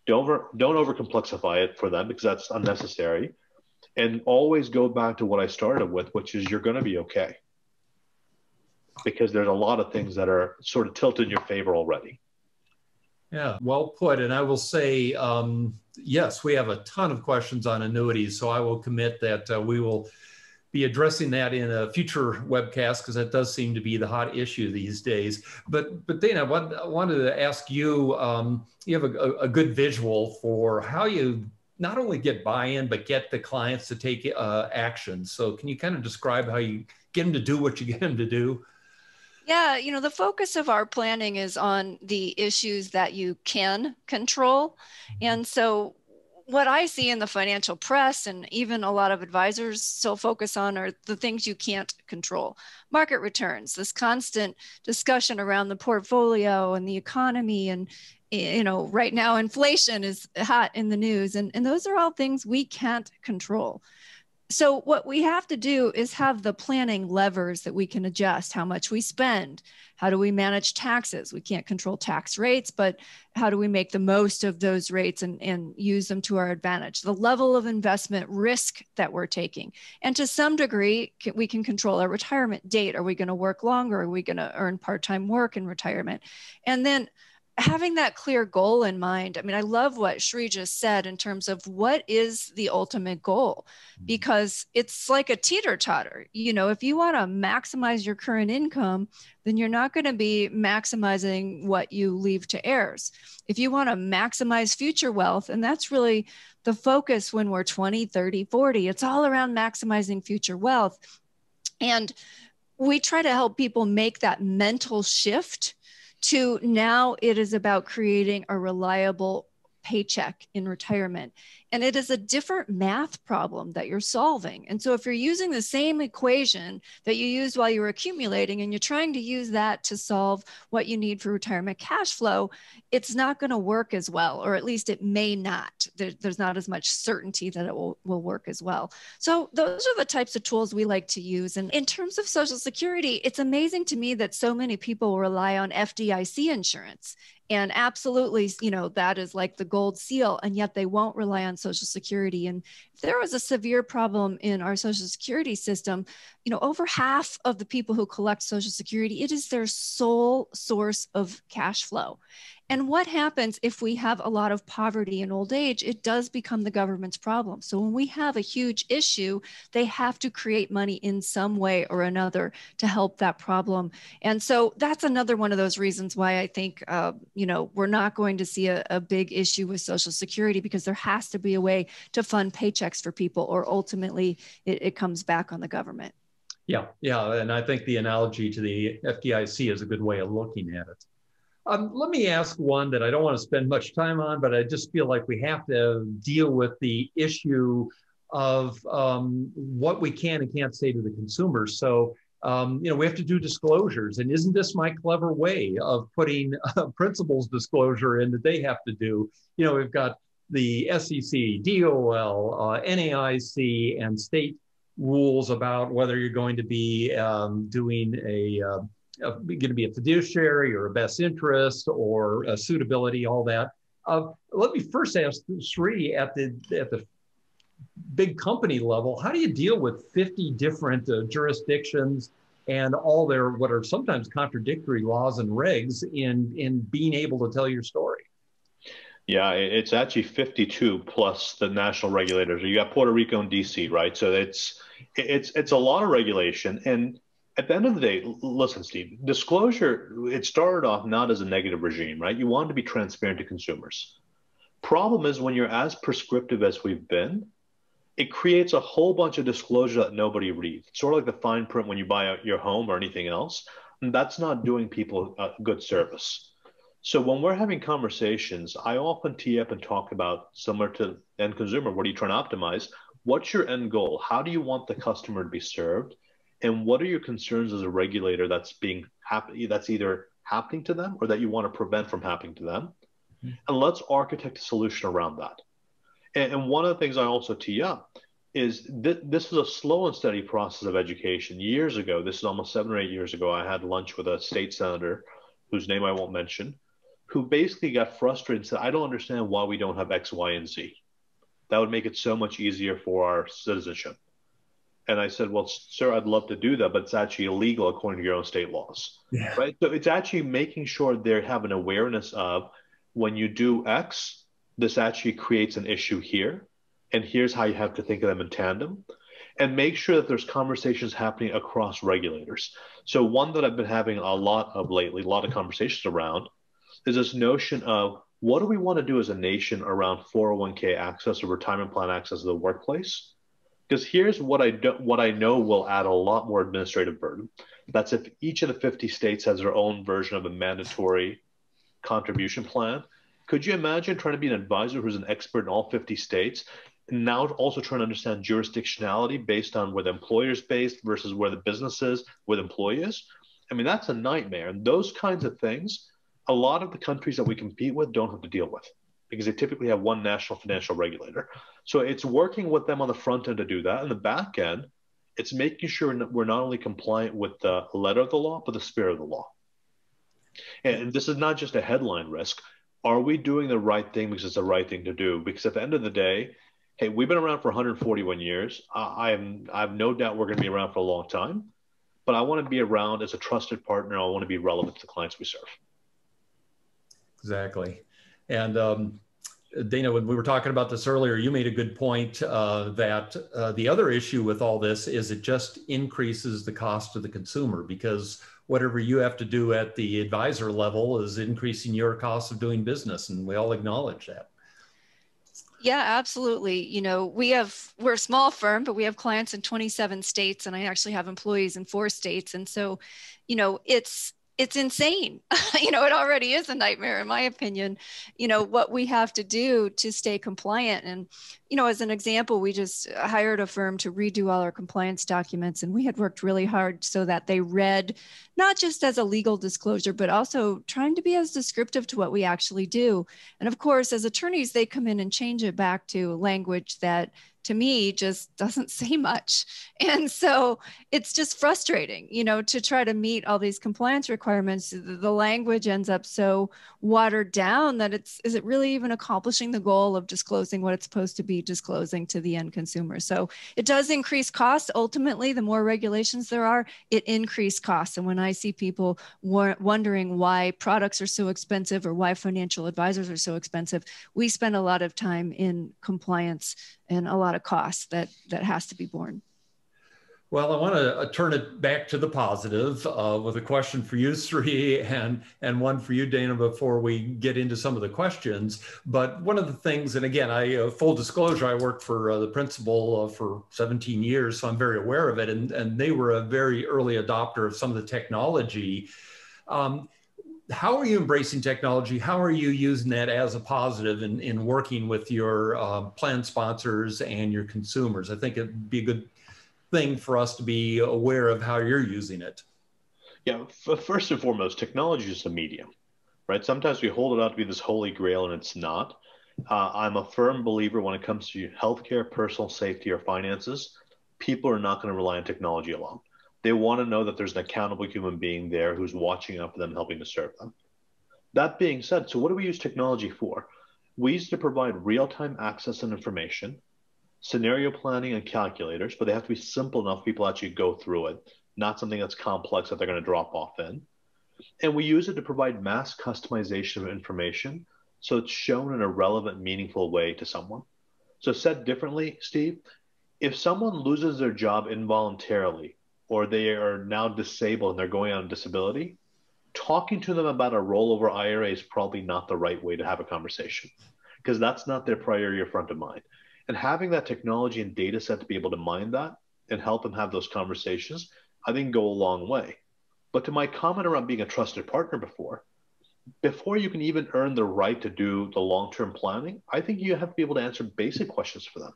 Don't over, don't overcomplexify it for them because that's unnecessary. And always go back to what I started with, which is you're going to be okay. Because there's a lot of things that are sort of tilted in your favor already. Yeah, well put. And I will say, um, yes, we have a ton of questions on annuities. So I will commit that uh, we will be addressing that in a future webcast because that does seem to be the hot issue these days. But but Dana, I, wanted to ask you. Um, you have a, a, good visual for how you not only get buy-in but get the clients to take uh, action. So can you kind of describe how you get them to do what you get them to do? Yeah, you know, the focus of our planning is on the issues that you can control. Mm-hmm. And so what I see in the financial press and even a lot of advisors still focus on are the things you can't control. Market returns, this constant discussion around the portfolio and the economy and you know, right now inflation is hot in the news and, and those are all things we can't control so what we have to do is have the planning levers that we can adjust how much we spend how do we manage taxes? We can't control tax rates but how do we make the most of those rates and, and use them to our advantage? The level of investment risk that we're taking. And to some degree we can control our retirement date. Are we going to work longer? Are we going to earn part-time work in retirement? And then having that clear goal in mind i mean i love what Sri just said in terms of what is the ultimate goal mm-hmm. because it's like a teeter totter you know if you want to maximize your current income then you're not going to be maximizing what you leave to heirs. If you want to maximize future wealth and that's really the focus when we're 20 30 40 it's all around maximizing future wealth. And we try to help people make that mental shift to now it is about creating a reliable paycheck in retirement. And it is a different math problem that you're solving. And so if you're using the same equation that you used while you were accumulating and you're trying to use that to solve what you need for retirement cash flow, it's not going to work as well, or at least it may not. There, there's not as much certainty that it will, will work as well. So those are the types of tools we like to use. And in terms of Social Security, it's amazing to me that so many people rely on FDIC insurance and absolutely you know that is like the gold seal and yet they won't rely on social security. And if there was a severe problem in our social security system you know over half of the people who collect social security it is their sole source of cash flow and what happens if we have a lot of poverty in old age? It does become the government's problem. So when we have a huge issue, they have to create money in some way or another to help that problem. And so that's another one of those reasons why I think, uh, you know, we're not going to see a, a big issue with Social Security because there has to be a way to fund paychecks for people, or ultimately it, it comes back on the government. Yeah, yeah. And I think the analogy to the FDIC is a good way of looking at it. Um, let me ask one that I don't want to spend much time on, but I just feel like we have to deal with the issue of um, what we can and can't say to the consumers. So, um, you know, we have to do disclosures. And isn't this my clever way of putting uh, principals disclosure in that they have to do? You know, we've got the SEC, DOL, uh, NAIC, and state rules about whether you're going to be um, doing a uh, going to be a fiduciary or a best interest or a suitability, all that. Uh, let me first ask Sri at the at the big company level, how do you deal with 50 different uh, jurisdictions and all their what are sometimes contradictory laws and regs in in being able to tell your story? Yeah, it's actually 52 plus the national regulators. You got Puerto Rico and DC, right? So it's it's it's a lot of regulation and at the end of the day, listen, Steve, disclosure, it started off not as a negative regime, right? You wanted to be transparent to consumers. Problem is when you're as prescriptive as we've been, it creates a whole bunch of disclosure that nobody reads. Sort of like the fine print when you buy your home or anything else. And that's not doing people a good service. So when we're having conversations, I often tee up and talk about similar to end consumer. What are you trying to optimize? What's your end goal? How do you want the customer to be served? And what are your concerns as a regulator that's being happy that's either happening to them or that you want to prevent from happening to them? Mm-hmm. and let's architect a solution around that. And, and, one of the things i also tee up is th- this is a slow and steady process of education. Years ago this is almost seven or eight years ago i had lunch with a state senator whose name i won't mention who basically got frustrated and said i don't understand why we don't have x y and z. That would make it so much easier for our citizenship and I said, well, sir, I'd love to do that, but it's actually illegal according to your own state laws. Yeah. Right. So it's actually making sure they have an awareness of when you do X, this actually creates an issue here. And here's how you have to think of them in tandem. And make sure that there's conversations happening across regulators. So, one that I've been having a lot of lately, a lot of conversations around, is this notion of what do we want to do as a nation around 401k access or retirement plan access to the workplace? Because here's what I do, what I know will add a lot more administrative burden. That's if each of the 50 states has their own version of a mandatory contribution plan. Could you imagine trying to be an advisor who's an expert in all 50 states and now also trying to understand jurisdictionality based on where the employer is based versus where the business is, where the employee is? I mean, that's a nightmare. And those kinds of things, a lot of the countries that we compete with don't have to deal with because they typically have one national financial regulator. So it's working with them on the front end to do that. And the back end, it's making sure we're not only compliant with the letter of the law, but the spirit of the law. And this is not just a headline risk. Are we doing the right thing because it's the right thing to do? Because at the end of the day, hey, we've been around for 141 years. I, am I have no doubt we're going to be around for a long time, but I want to be around as a trusted partner. I want to be relevant to the clients we serve. Exactly. And um, Dana, when we were talking about this earlier, you made a good point uh, that uh, the other issue with all this is it just increases the cost to the consumer because whatever you have to do at the advisor level is increasing your cost of doing business. And we all acknowledge that. Yeah, absolutely. You know, we have, we're a small firm, but we have clients in 27 states, and I actually have employees in four states. And so, you know, it's, it's insane. you know, it already is a nightmare, in my opinion. You know, what we have to do to stay compliant. And, you know, as an example, we just hired a firm to redo all our compliance documents, and we had worked really hard so that they read not just as a legal disclosure, but also trying to be as descriptive to what we actually do. And of course, as attorneys, they come in and change it back to language that to me just doesn't say much. And so it's just frustrating, you know, to try to meet all these compliance requirements. The language ends up so watered down that it's, is it really even accomplishing the goal of disclosing what it's supposed to be disclosing to the end consumer? So it does increase costs. Ultimately, the more regulations there are, it increase costs. And when I see people wondering why products are so expensive or why financial advisors are so expensive, we spend a lot of time in compliance and a lot of costs that that has to be borne. Well, I want to uh, turn it back to the positive uh, with a question for you, Sri, and and one for you, Dana, before we get into some of the questions. But one of the things, and again, I uh, full disclosure, I worked for uh, the principal uh, for 17 years, so I'm very aware of it, and and they were a very early adopter of some of the technology. Um, how are you embracing technology? How are you using that as a positive in, in working with your uh, plan sponsors and your consumers? I think it'd be a good thing for us to be aware of how you're using it. Yeah, first and foremost, technology is a medium, right? Sometimes we hold it out to be this holy grail and it's not. Uh, I'm a firm believer when it comes to healthcare, personal safety, or finances, people are not going to rely on technology alone. They want to know that there's an accountable human being there who's watching out for them, helping to serve them. That being said, so what do we use technology for? We use to provide real time access and information, scenario planning, and calculators, but they have to be simple enough people actually go through it, not something that's complex that they're going to drop off in. And we use it to provide mass customization of information so it's shown in a relevant, meaningful way to someone. So, said differently, Steve, if someone loses their job involuntarily or they are now disabled and they're going on disability, talking to them about a rollover IRA is probably not the right way to have a conversation because that's not their priority or front of mind. And having that technology and data set to be able to mine that and help them have those conversations, I think go a long way. But to my comment around being a trusted partner before, before you can even earn the right to do the long term planning, I think you have to be able to answer basic questions for them.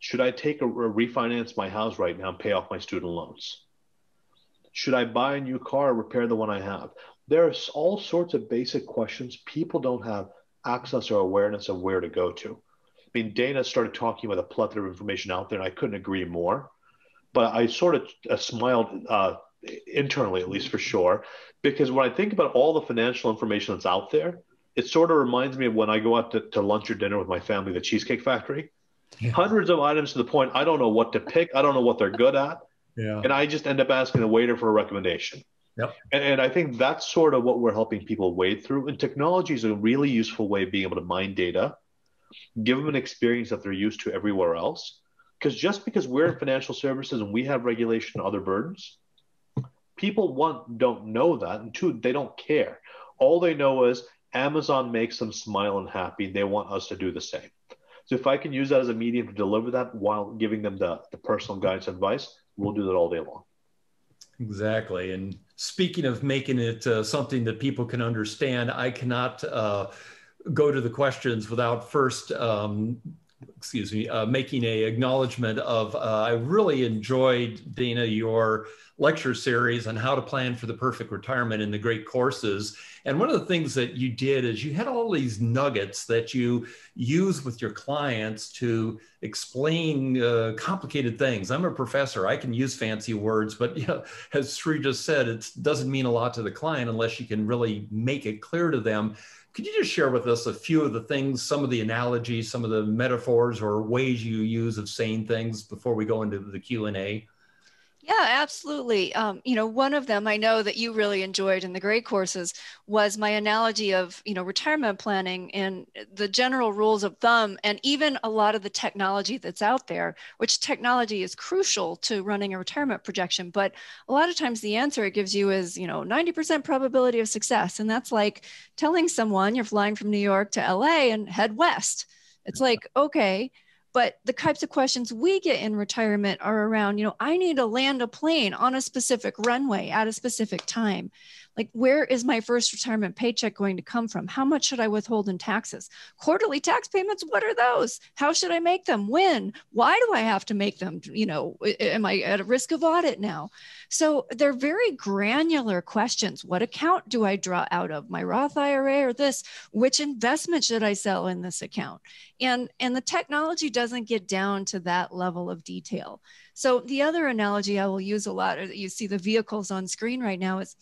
Should I take a, refinance my house right now and pay off my student loans? Should I buy a new car or repair the one I have? There's all sorts of basic questions. People don't have access or awareness of where to go to. I mean, Dana started talking about a plethora of information out there, and I couldn't agree more. But I sort of uh, smiled uh, internally, at least for sure, because when I think about all the financial information that's out there, it sort of reminds me of when I go out to, to lunch or dinner with my family, the Cheesecake Factory yeah. hundreds of items to the point I don't know what to pick. I don't know what they're good at. Yeah. And I just end up asking the waiter for a recommendation. Yep. And, and I think that's sort of what we're helping people wade through. And technology is a really useful way of being able to mine data, give them an experience that they're used to everywhere else. Because just because we're in financial services and we have regulation and other burdens, people one don't know that, and two, they don't care. All they know is Amazon makes them smile and happy. They want us to do the same. So if I can use that as a medium to deliver that while giving them the, the personal guidance advice, we'll do that all day long. Exactly. And speaking of making it uh, something that people can understand, I cannot uh, go to the questions without first, um, excuse me, uh, making a acknowledgement of uh, I really enjoyed Dana your lecture series on how to plan for the perfect retirement in the great courses. And one of the things that you did is you had all these nuggets that you use with your clients to explain uh, complicated things. I'm a professor, I can use fancy words, but you know, as Sri just said, it doesn't mean a lot to the client unless you can really make it clear to them. Could you just share with us a few of the things, some of the analogies, some of the metaphors or ways you use of saying things before we go into the Q&A? Yeah, absolutely. Um, you know, one of them I know that you really enjoyed in the great courses was my analogy of, you know, retirement planning and the general rules of thumb, and even a lot of the technology that's out there, which technology is crucial to running a retirement projection. But a lot of times the answer it gives you is, you know, 90% probability of success. And that's like telling someone you're flying from New York to LA and head west. It's like, okay but the types of questions we get in retirement are around you know i need to land a plane on a specific runway at a specific time like, where is my first retirement paycheck going to come from? How much should I withhold in taxes? Quarterly tax payments, what are those? How should I make them? When? Why do I have to make them? You know, am I at a risk of audit now? So they're very granular questions. What account do I draw out of? My Roth IRA or this? Which investment should I sell in this account? And, and the technology doesn't get down to that level of detail. So the other analogy I will use a lot, or that you see the vehicles on screen right now, is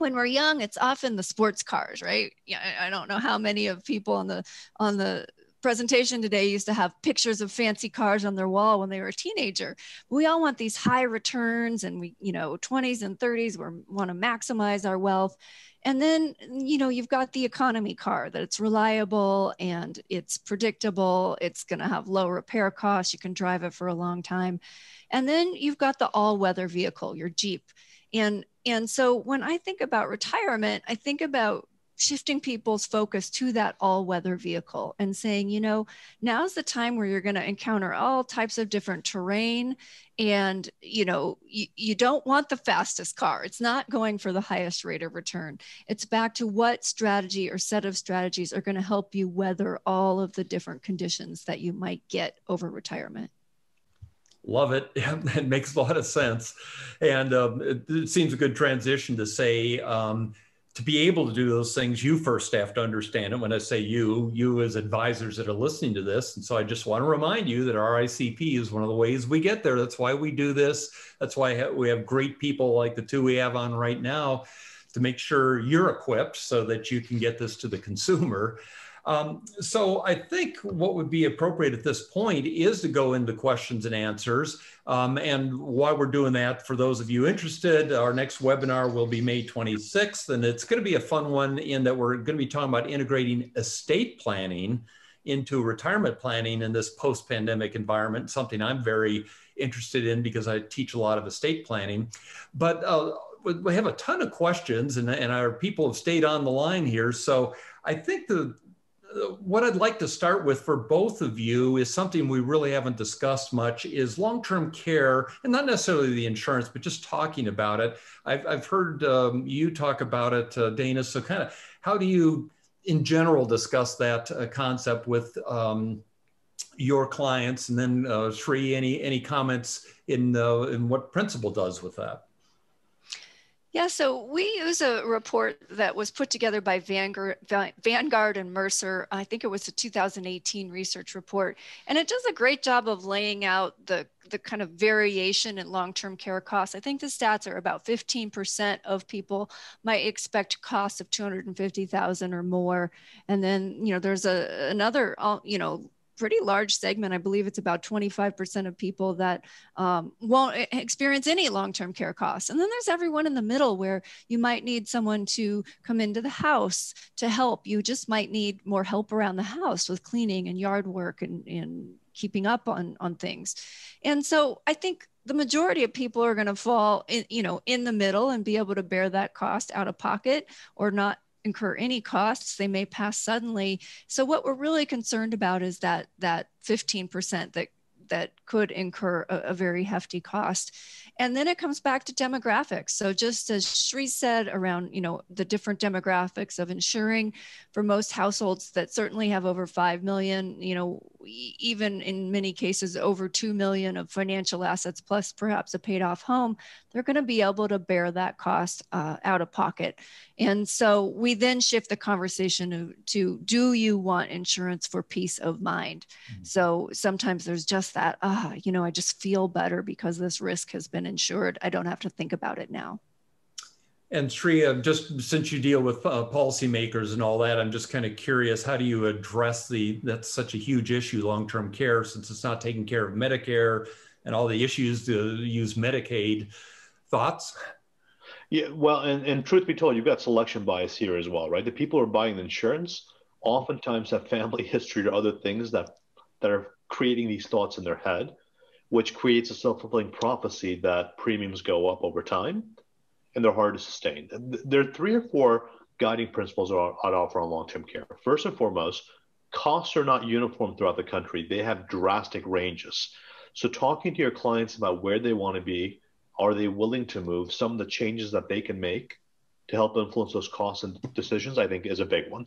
when we're young it's often the sports cars right? Yeah i don't know how many of people on the on the presentation today used to have pictures of fancy cars on their wall when they were a teenager. We all want these high returns and we you know 20s and 30s we want to maximize our wealth. And then you know you've got the economy car that it's reliable and it's predictable it's going to have low repair costs you can drive it for a long time. And then you've got the all-weather vehicle your jeep. And and so when I think about retirement, I think about shifting people's focus to that all weather vehicle and saying, you know, now's the time where you're going to encounter all types of different terrain. And, you know, you, you don't want the fastest car. It's not going for the highest rate of return. It's back to what strategy or set of strategies are going to help you weather all of the different conditions that you might get over retirement. Love it. it makes a lot of sense. And um, it, it, seems a good transition to say, um, to be able to do those things, you first have to understand it. When I say you, you as advisors that are listening to this. And so I just want to remind you that RICP is one of the ways we get there. That's why we do this. That's why we have great people like the two we have on right now to make sure you're equipped so that you can get this to the consumer. Um, so I think what would be appropriate at this point is to go into questions and answers. Um, and while we're doing that, for those of you interested, our next webinar will be May 26th, and it's going to be a fun one in that we're going to be talking about integrating estate planning into retirement planning in this post-pandemic environment, something I'm very interested in because I teach a lot of estate planning. But uh, we have a ton of questions and, and our people have stayed on the line here. So I think the what I'd like to start with for both of you is something we really haven't discussed much is long-term care and not necessarily the insurance, but just talking about it. I've, I've heard um, you talk about it, uh, Dana. So kind of how do you in general discuss that uh, concept with um, your clients? And then uh, Sri, any, any comments in, uh, in what Principal does with that? Yeah, so we use a report that was put together by Vanguard, and Mercer. I think it was a 2018 research report. And it does a great job of laying out the, the kind of variation in long-term care costs. I think the stats are about 15% of people might expect costs of 250,000 or more. And then, you know, there's a another, you know, pretty large segment. I believe it's about 25% of people that um, won't experience any long term care costs. And then there's everyone in the middle where you might need someone to come into the house to help. You just might need more help around the house with cleaning and yard work and, and keeping up on, on things. And so I think the majority of people are going to fall in, you know, in the middle and be able to bear that cost out of pocket or not incur any costs they may pass suddenly. So what we're really concerned about is that that 15% that that could incur a, a, very hefty cost. And then it comes back to demographics. So just as Sri said around, you know, the different demographics of insuring for most households that certainly have over 5 million, you know, even in many cases over 2 million of financial assets plus perhaps a paid off home, they're going to be able to bear that cost uh, out of pocket. And so we then shift the conversation to, to do you want insurance for peace of mind? Mm-hmm. So sometimes there's just that, ah, you know, I just feel better because this risk has been insured. I don't have to think about it now. And Shreya, just since you deal with uh, policymakers and all that, I'm just kind of curious, how do you address the, that's such a huge issue, long-term care, since it's not taking care of Medicare and all the issues to use Medicaid. Thoughts? Yeah, well, and, and truth be told, you've got selection bias here as well, right? The people who are buying the insurance oftentimes have family history or other things that that are creating these thoughts in their head, which creates a self-fulfilling prophecy that premiums go up over time and they're hard to sustain. There are three or four guiding principles I'd offer on long-term care. First and foremost, costs are not uniform throughout the country. They have drastic ranges. So talking to your clients about where they want to be, are they willing to move, some of the changes that they can make to help influence those costs and decisions, I think is a big one.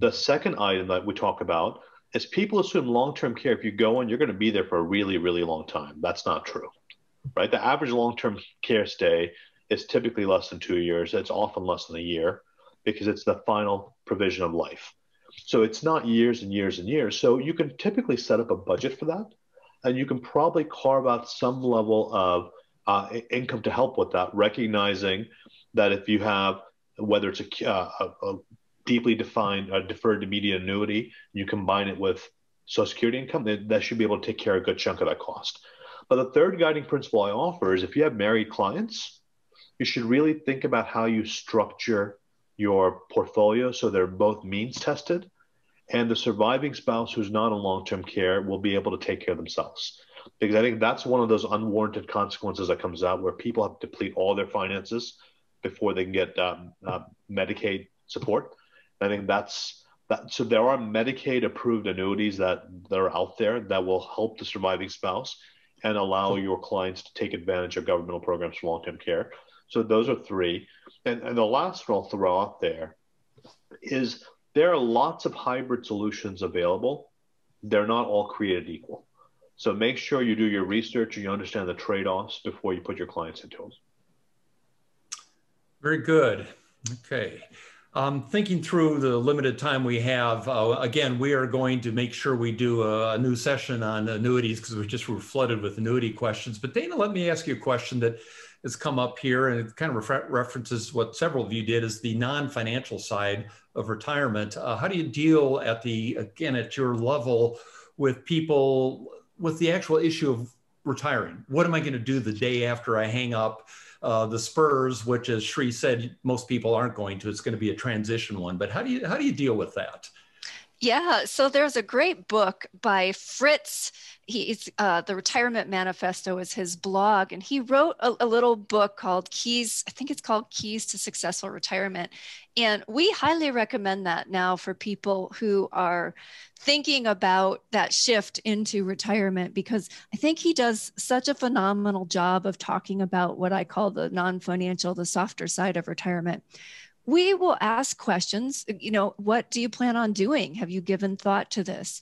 The second item that we talk about is people assume long-term care, if you go in, you're going to be there for a really, really long time. That's not true, right? The average long-term care stay is typically less than two years. It's often less than a year because it's the final provision of life. So it's not years and years and years. So you can typically set up a budget for that, and you can probably carve out some level of uh, income to help with that, recognizing that if you have whether it's a, uh, a deeply defined uh, deferred immediate annuity, you combine it with Social Security income, that, that should be able to take care of a good chunk of that cost. But the third guiding principle I offer is if you have married clients, you should really think about how you structure your portfolio so they're both means tested and the surviving spouse who's not in long-term care will be able to take care of themselves because i think that's one of those unwarranted consequences that comes out where people have to deplete all their finances before they can get um, uh, medicaid support I think that's that. So there are Medicaid approved annuities that, that are out there that will help the surviving spouse and allow your clients to take advantage of governmental programs for long-term care. So those are three. And, and the last one I'll throw out there is there are lots of hybrid solutions available. They're not all created equal. So make sure you do your research and you understand the trade-offs before you put your clients into them. Very good. Okay. Um, thinking through the limited time we have, uh, again, we are going to make sure we do a, a new session on annuities because we just were flooded with annuity questions. But Dana, let me ask you a question that has come up here and it kind of refer references what several of you did is the non-financial side of retirement. Uh, how do you deal at the, again, at your level with people with the actual issue of retiring? What am I going to do the day after I hang up? Uh, the Spurs, which, as Sri said, most people aren't going to. It's going to be a transition one. But how do you how do you deal with that? Yeah, so there's a great book by Fritz. He's uh, the Retirement Manifesto is his blog, and he wrote a, a, little book called Keys. I think it's called Keys to Successful Retirement, and we highly recommend that now for people who are thinking about that shift into retirement because I think he does such a phenomenal job of talking about what I call the non-financial, the softer side of retirement we will ask questions you know what do you plan on doing? Have you given thought to this?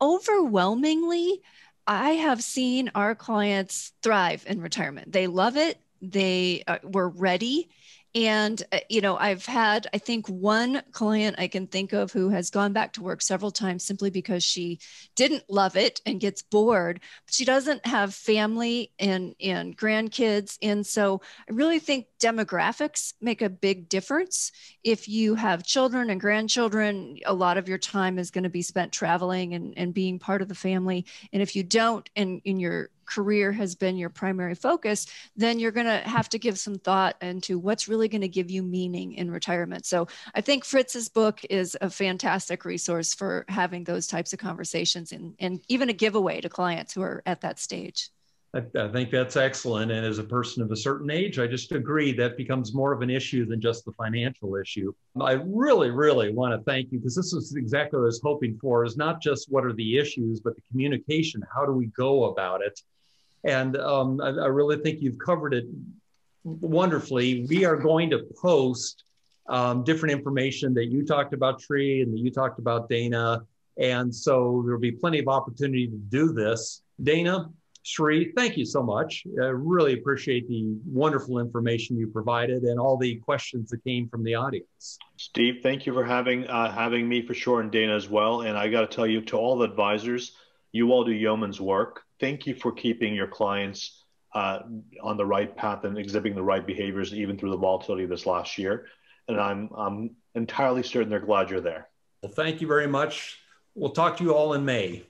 Overwhelmingly i have seen our clients thrive in retirement. They love it. They uh, were ready and, uh, you know, I've had, I think, one client I can think of who has gone back to work several times simply because she didn't love it and gets bored. But she doesn't have family and, and grandkids. And so I really think demographics make a big difference. If you have children and grandchildren, a lot of your time is going to be spent traveling and, and being part of the family. And if you don't, and, and you're career has been your primary focus, then you're going to have to give some thought into what's really going to give you meaning in retirement. So I think Fritz's book is a fantastic resource for having those types of conversations and, and even a giveaway to clients who are at that stage. I, I, think that's excellent. And as a person of a certain age, I just agree that becomes more of an issue than just the financial issue. I really, really want to thank you because this is exactly what I was hoping for is not just what are the issues, but the communication. How do we go about it? And um, I, I really think you've covered it wonderfully. We are going to post um, different information that you talked about, Sri, and that you talked about, Dana. And so there'll be plenty of opportunity to do this. Dana, Sri, thank you so much. I really appreciate the wonderful information you provided and all the questions that came from the audience. Steve, thank you for having uh, having me for sure, and Dana as well. And I got to tell you, to all the advisors, you all do yeoman's work. Thank you for keeping your clients uh, on the right path and exhibiting the right behaviors, even through the volatility of this last year. And I'm I'm entirely certain they're glad you're there. Well, thank you very much. We'll talk to you all in May.